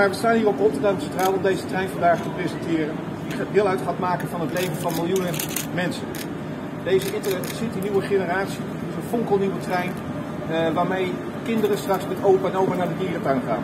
Maar we staan hier op Rotterdam Centraal om deze trein vandaag te presenteren. Die deel uit gaat maken van het leven van miljoenen mensen. Deze Intercity nieuwe generatie is een fonkelnieuwe trein eh, waarmee kinderen straks met opa en oma naar de dierentuin gaan.